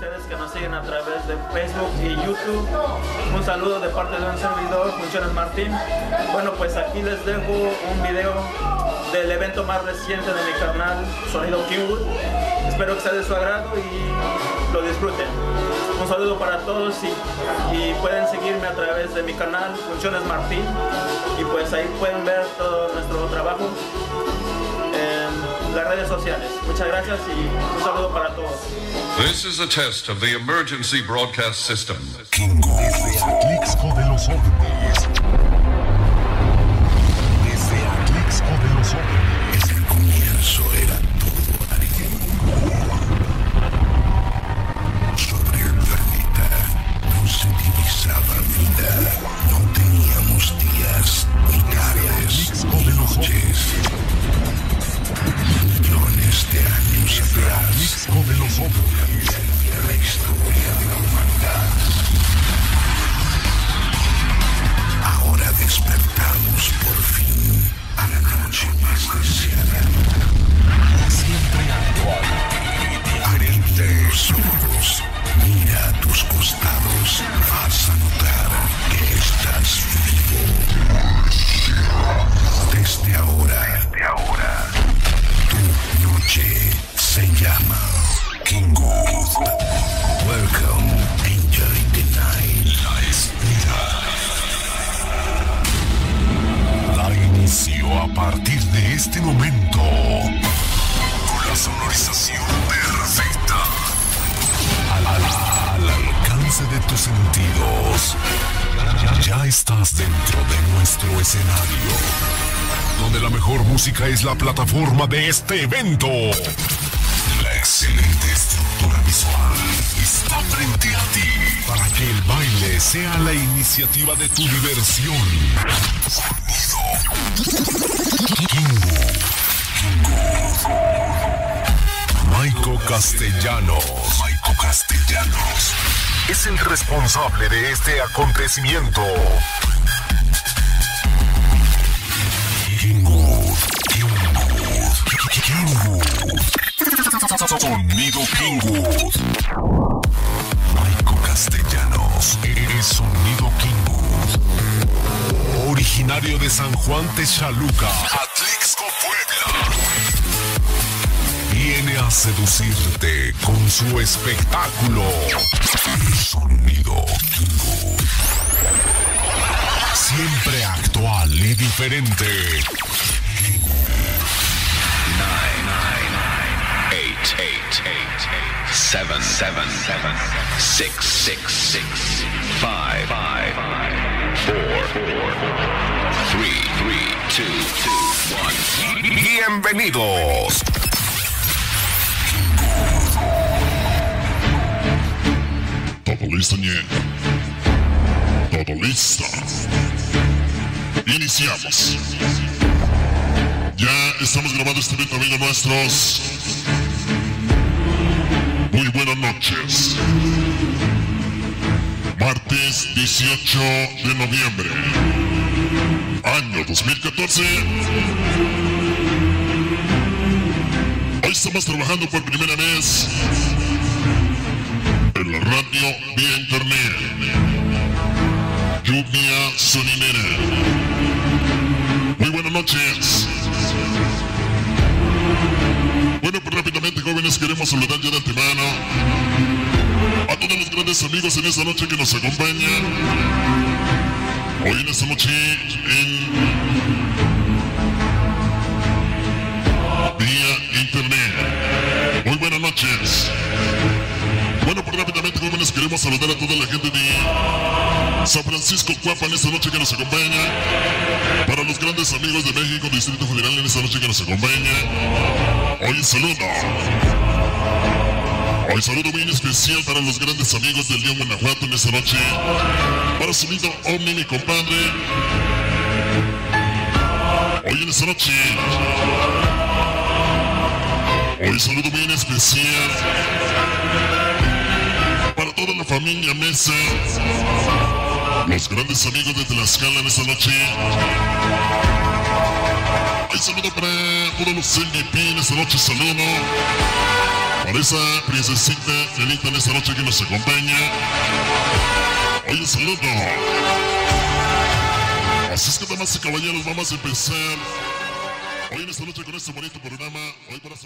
ustedes que nos siguen a través de Facebook y YouTube. Un saludo de parte de un servidor, Funciones Martín. Bueno, pues aquí les dejo un video del evento más reciente de mi canal, Sonido Kingwood. Espero que sea de su agrado y lo disfruten. Un saludo para todos y, y pueden seguirme a través de mi canal, Funciones Martín. Y pues ahí pueden ver todo nuestro trabajo redes sociales. Muchas gracias y un saludo para todos. This is a test of the emergency broadcast system. Kingo. Atlixco de los ovnis. Desde Atlixco de los ovnis. En el comienzo era sonorización perfecta. Al, al- al alcance de tus sentidos. Ya, estás dentro de nuestro escenario. Donde la mejor música es la plataforma de este evento. La excelente estructura visual está frente a ti para que el baile sea la iniciativa de tu diversión. Castellanos. Maico Castellanos. Es el responsable de este acontecimiento. Kingo, Kingo, Kingo. Sonido Kingo. Maico Castellanos. Es Sonido Kingo. Originario de San Juan Texaluca, a seducirte con su espectáculo. Sonido Kingo. Siempre actual y diferente. Nine, nine, nine, eight, eight, Todo listo. Iniciamos. Ya estamos grabando este evento, amigos nuestros. Muy buenas noches. Martes 18 de noviembre. Año 2014. Hoy estamos trabajando por primera vez radio vía internet. Lluvia. Muy buenas noches. Bueno, pues rápidamente, jóvenes, queremos saludar ya de antemano a todos los grandes amigos en esta noche que nos acompañan. Hoy en esta noche en queremos saludar a toda la gente de San Francisco Cuapa en esta noche que nos acompaña. Para los grandes amigos de México, Distrito Federal en esta noche que nos acompaña. Hoy saludo. Hoy saludo muy especial para los grandes amigos del León Guanajuato en esta noche. Para su lindo Omni, mi compadre. Hoy en esta noche. Hoy saludo muy especial para toda la familia Mesa, los grandes amigos de Tlaxcala en esta noche, Hay saludo para todos los MVP en esta noche, saludo. Para esa princesita Felita en esta noche que nos acompaña. Oye, saludo. Así es que damas y caballeros, vamos a empezar hoy en esta noche con este bonito programa. Hoy para